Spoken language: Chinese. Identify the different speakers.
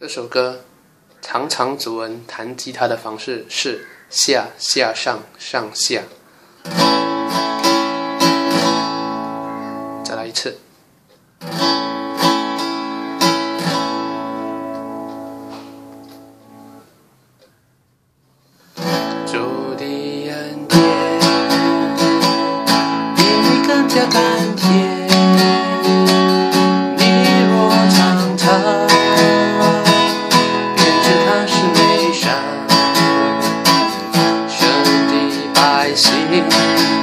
Speaker 1: 这首歌常常指纹弹吉他的方式是下下上上下。心。